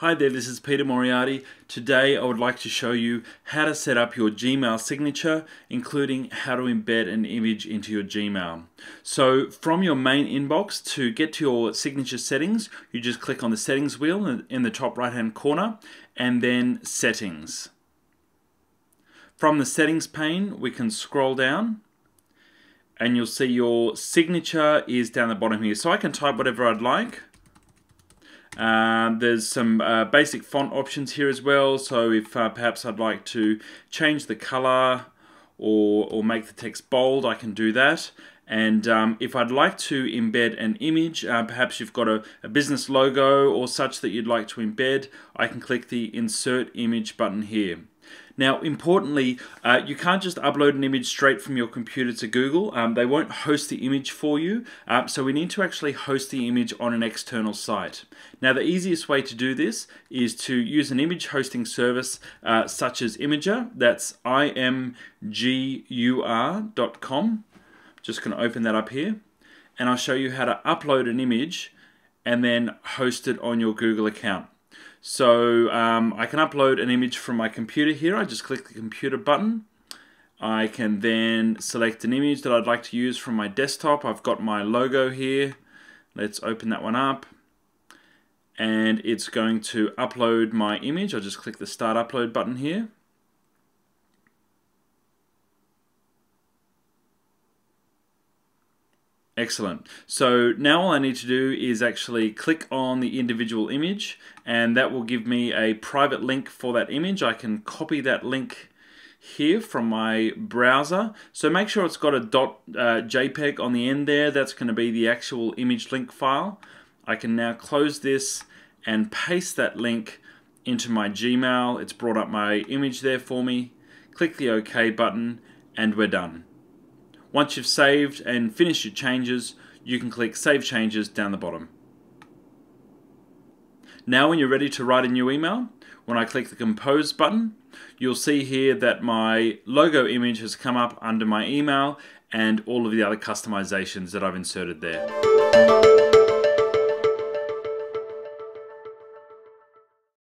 Hi there, this is Peter Moriarty. Today I would like to show you how to set up your Gmail signature, including how to embed an image into your Gmail. So from your main inbox, to get to your signature settings, you just click on the settings wheel in the top right hand corner, and then settings. From the settings pane, we can scroll down and you'll see your signature is down the bottom here. So I can type whatever I'd like. Um, there's some uh, basic font options here as well. So if uh, perhaps I'd like to change the color or, or make the text bold, I can do that. And um, if I'd like to embed an image, uh, perhaps you've got a, a, business logo or such that you'd like to embed, I can click the Insert Image button here. Now, importantly, uh, you can't just upload an image straight from your computer to Google. Um, they won't host the image for you, uh, so we need to actually host the image on an external site. Now, the easiest way to do this is to use an image hosting service uh, such as Imgur. That's imgur.com. Just going to open that up here, and I'll show you how to upload an image and then host it on your Google account. So um, I can upload an image from my computer here. I just click the computer button. I can then select an image that I'd like to use from my desktop. I've got my logo here. Let's open that one up. And it's going to upload my image. I'll just click the start upload button here. Excellent. So now all I need to do is actually click on the individual image and that will give me a private link for that image. I can copy that link here from my browser. So make sure it's got a uh, .jpeg on the end there. That's going to be the actual image link file. I can now close this and paste that link into my Gmail. It's brought up my image there for me. Click the OK button and we're done. Once you've saved and finished your changes, you can click Save Changes down the bottom. Now when you're ready to write a new email, when I click the Compose button, you'll see here that my logo image has come up under my email and all of the other customizations that I've inserted there.